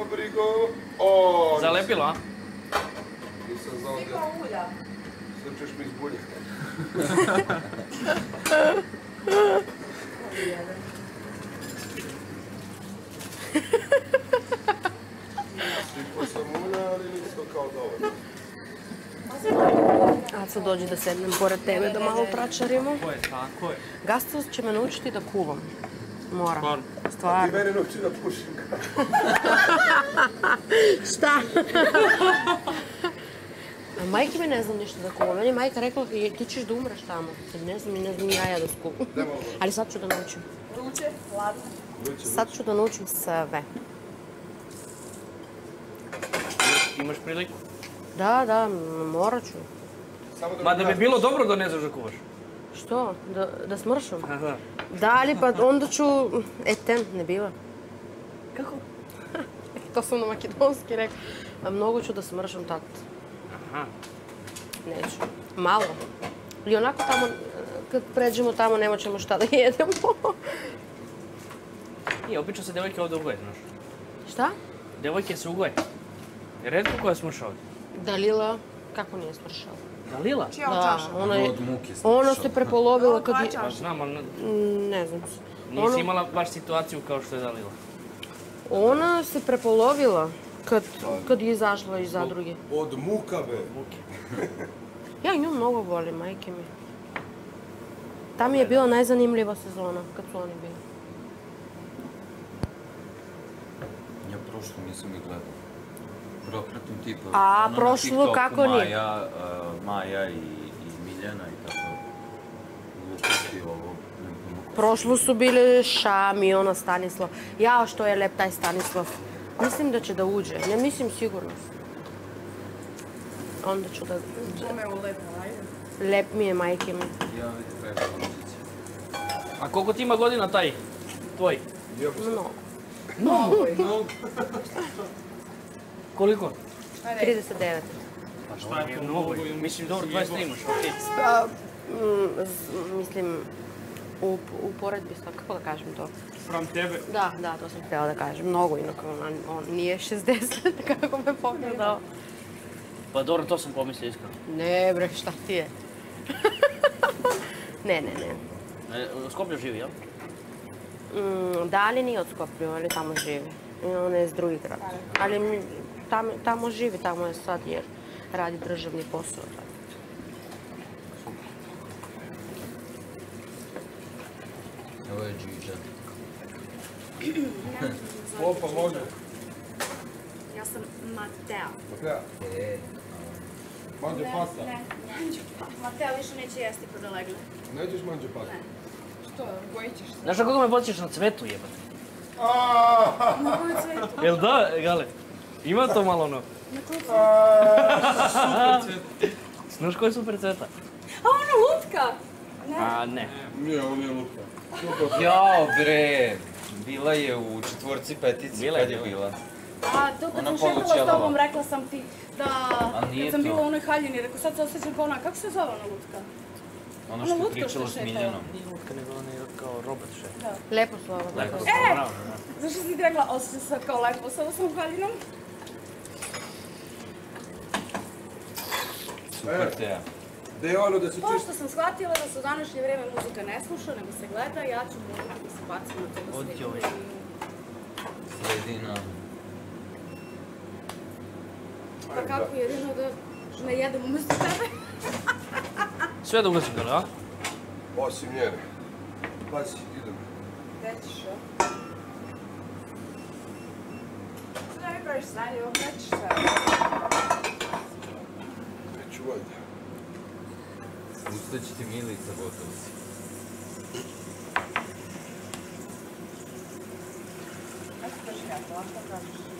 Dobrigo. O, Zalepilo, a? nisam znao da Koliko ulja? sve ćeš mi izbuljiti. Sipao sam ulja, ali nisu kao dovoljno. A sad dođi da sednem pored tebe da malo tračarimo. Tako je, tako je. Gastos će me naučiti da kuvam. Moram. Stvarno? Ti mene nauči da pušim. Šta? A majke mi ne znam ništa da kuvam. Meni je majka rekla "Je, ti ćeš da umreš tamo. Sad ne znam i ne znam ni ja ja da skuvam. Ali sad ću da naučim. Vruće, hladno. Sad ću da naučim sve. Imaš priliku. Da, da, morat ću. Samo da Ma da bi bilo dobro da ne znaš da kuvaš. Što? Da, da smršam? A, da. Ali pa onda ću... Etem, ne bila. Kako? To sam na makedonski rekla. A mnogo ću da smršam tat. Aha. Neću. Malo. I onako tamo, kad pređemo tamo, nema ćemo šta da jedemo. Nije, obično se devojke ovdje ugoje, znaš. šta? Devojke se ugoje. Redko koja smrša ovdje. Dalila, kako nije smršala? Dalila? Čija čaša? ona je... Od muke Ono smršala. se prepolovila kad je... Pa znam, ali ne- Mm, Ne znam. nisi Ono- imala baš situaciju kao što je Dalila. Ona se prepolovila kad, kad je izašla iz zadruge. Od mukabe. Muke. Ja nju mnogo volim, majke mi. Tam je bila najzanimljiva sezona, kad su oni bili. Ja prošlo nisam ih gledao. Propratim tipa... A, ono prošlo kako nije? Maja, uh, Maja i, i Miljana i tako. Gluposti ovo. Prošlo su bile Šam i ona Stanislav. Ja, što je lep taj Stanislav. Mislim da će da uđe, ne mislim sigurno. Onda ću da... Kome je ulepo, ajde. Lep mi je, majke mi. Ja. A koliko ti ima godina taj? Tvoj? Mnogo. Koliko? 39. Pa šta je mnogo? Mislim, dobro, 23 imaš, okej. A, mm, mislim, u, u poredbi sa, kako da kažem to? Spram tebe. Da, da, to sam htjela da kažem. Mnogo, inako on, on nije 60, kako me pogledao. Pa dobro, to sam pomislio iskreno. Ne bre, šta ti je? ne, ne, ne. E, u Skoplju živi, jel? Mm, da, ali nije od Skoplju, ali tamo živi. I on je iz drugih grada. Ali tamo, tamo živi, tamo je sad jer radi državni posao. Ovo je Điđa. Opa, može. Ja sam Mateo. Ja. E, Manđe pasta. Ne, Mateo više neće jesti pa da legne. Nećeš manđe pasta? Što, gojit ćeš se? Znaš kako me podsješ na cvetu jebate? Aaaa! Na koju cvetu? Jel da, Gale? Ima to malo ono. Koja je super cveta? A ona lutka! Ne, A ne. Nije, ovo nije lutka. Jao bre, bila je u četvorci petici, Bila je, kad je bila. a to kad sam šetala s tobom, rekla sam ti da A nije kad sam to. bila u onoj haljini, rekao sad se osjećam kao ona, kako se zove ona lutka? Ono Ona što je lutka pričala s šetala. Miljanom. Nije lutka, nego ona je kao robot še. Lepo slovo. Lepo, da. bravo, da. Zašto si ti rekla, osjećam se kao lepo sa ovom haljinom? Super te. Gde je ono da se čisti? Pošto sam shvatila da se u današnje vrijeme muzika ne sluša, nego se gleda, ja ću morati da se bacim na to da ovaj. Sredina. Pa kako jedino da ne jedem umjesto tebe? Sve da ugasim gore, a? Osim njene. Pazi, idem. Gdje ćeš o? Što ne mi praviš sranje, ovo gdje ćeš sve? Neću valjda. Ustaće ti Milica gotovo si. Kako kažeš ja, to što kažeš?